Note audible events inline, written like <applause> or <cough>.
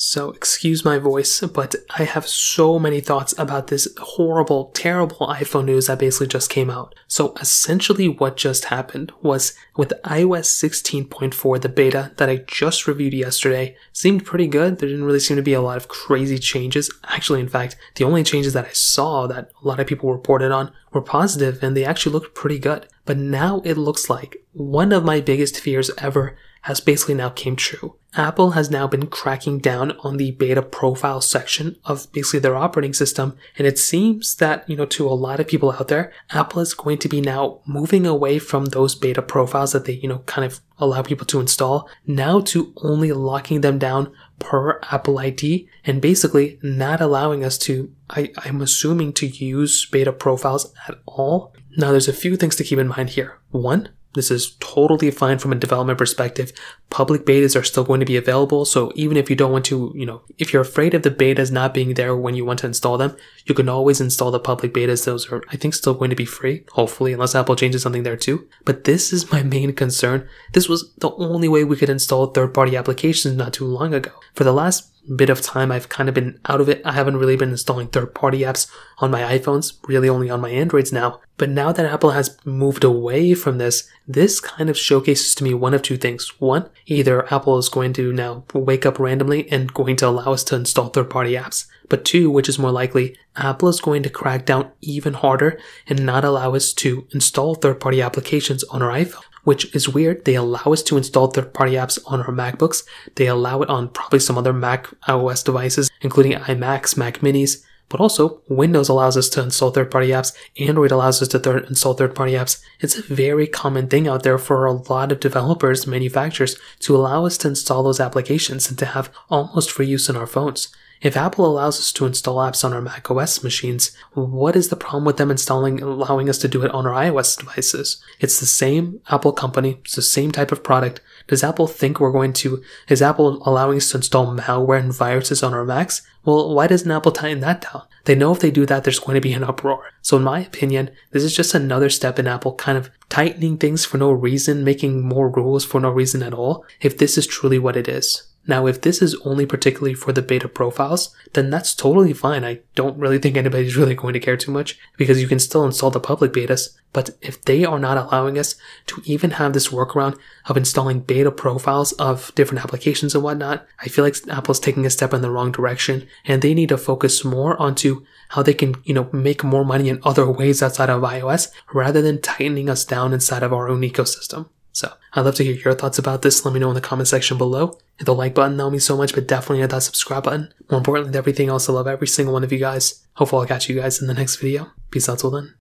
So, excuse my voice, but I have so many thoughts about this horrible, terrible iPhone news that basically just came out. So, essentially, what just happened was with iOS 16.4, the beta that I just reviewed yesterday seemed pretty good. There didn't really seem to be a lot of crazy changes. Actually, in fact, the only changes that I saw that a lot of people reported on were positive and they actually looked pretty good. But now it looks like one of my biggest fears ever has basically now came true. Apple has now been cracking down on the beta profile section of basically their operating system. And it seems that, you know, to a lot of people out there, Apple is going to be now moving away from those beta profiles that they, you know, kind of allow people to install now to only locking them down per Apple ID and basically not allowing us to, I, I'm assuming to use beta profiles at all. Now there's a few things to keep in mind here. One, this is totally fine from a development perspective. Public betas are still going to be available. So even if you don't want to, you know, if you're afraid of the betas not being there when you want to install them, you can always install the public betas. Those are, I think, still going to be free, hopefully, unless Apple changes something there too. But this is my main concern. This was the only way we could install third party applications not too long ago. For the last bit of time, I've kind of been out of it. I haven't really been installing third party apps on my iPhones, really only on my Androids now. But now that Apple has moved away from this, this kind of showcases to me one of two things. One, either Apple is going to now wake up randomly and going to allow us to install third party apps. But two, which is more likely, Apple is going to crack down even harder and not allow us to install third party applications on our iPhone which is weird. They allow us to install third party apps on our MacBooks. They allow it on probably some other Mac OS devices, including iMacs, Mac Minis, but also Windows allows us to install third party apps. Android allows us to install third party apps. It's a very common thing out there for a lot of developers, manufacturers to allow us to install those applications and to have almost free use on our phones. If Apple allows us to install apps on our Mac OS machines, what is the problem with them installing, allowing us to do it on our iOS devices? It's the same Apple company, it's the same type of product. Does Apple think we're going to, is Apple allowing us to install malware and viruses on our Macs? Well, why doesn't Apple tighten that down? They know if they do that, there's going to be an uproar. So in my opinion, this is just another step in Apple kind of tightening things for no reason, making more rules for no reason at all, if this is truly what it is. Now, if this is only particularly for the beta profiles, then that's totally fine. I don't really think anybody's <laughs> really going to care too much because you can still install the public betas. But if they are not allowing us to even have this workaround of installing beta profiles of different applications and whatnot, I feel like Apple's taking a step in the wrong direction and they need to focus more onto how they can, you know, make more money in other ways outside of iOS rather than tightening us down inside of our own ecosystem. So I'd love to hear your thoughts about this. Let me know in the comment section below. Hit the like button, that mean so much, but definitely hit that subscribe button. More importantly than everything else, I love every single one of you guys. Hopefully I'll catch you guys in the next video. Peace out till then.